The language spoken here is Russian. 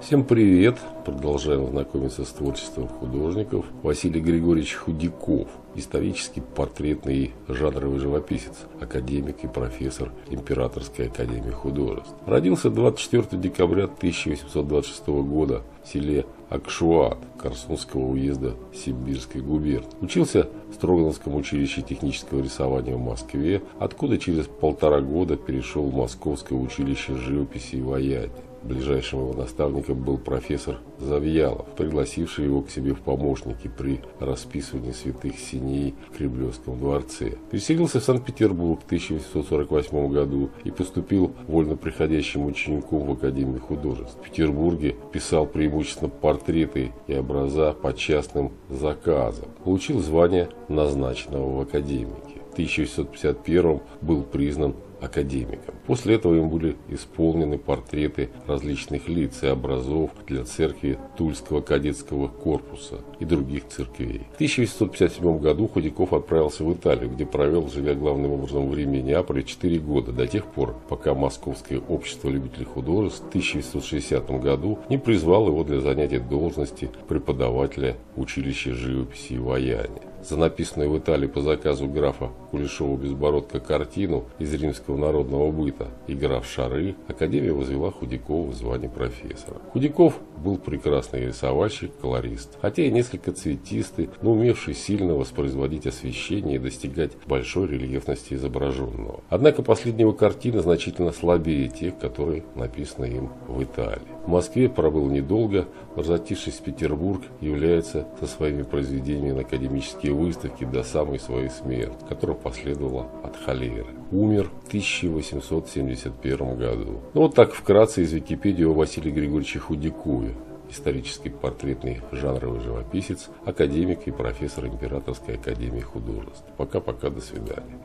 Всем привет! Продолжаем знакомиться с творчеством художников. Василий Григорьевич Худяков, исторический портретный жанровый живописец, академик и профессор Императорской академии художеств. Родился 24 декабря 1826 года в селе Акшуат Корсунского уезда Сибирской губернии. Учился в Строгановском училище технического рисования в Москве, откуда через полтора года перешел в Московское училище живописи и ваяния. Ближайшим его наставником был профессор Завьялов, пригласивший его к себе в помощники при расписывании святых синей в Кремлевском дворце. Переселился в Санкт-Петербург в 1848 году и поступил вольно приходящим учеником в Академию художеств. В Петербурге писал преимущественно портреты и образа по частным заказам. Получил звание назначенного в Академике. В 1851 был признан академиком. После этого им были исполнены портреты различных лиц и образов для церкви Тульского кадетского корпуса и других церквей. В 1857 году Худяков отправился в Италию, где провел, живя главным образом в Риме и Неаполе, 4 года, до тех пор, пока Московское общество любителей художеств в 1960 году не призвал его для занятия должности преподавателя училища живописи и ваяния за написанную в Италии по заказу графа Кулешова-Безбородка картину из римского народного быта «Игра в шары» Академия возвела Худякова в звание профессора. Худяков был прекрасный рисовальщик, колорист, хотя и несколько цветистый, но умевший сильно воспроизводить освещение и достигать большой рельефности изображенного. Однако последнего картины значительно слабее тех, которые написаны им в Италии. В Москве пробыл недолго, возвратившись в Петербург, является со своими произведениями на академические выставки до самой своей смерти, которая последовала от холеры. Умер в 1871 году. Ну вот так вкратце из Википедии о Василии Григорьевиче Худякове исторический портретный жанровый живописец, академик и профессор Императорской академии художеств. Пока-пока, до свидания.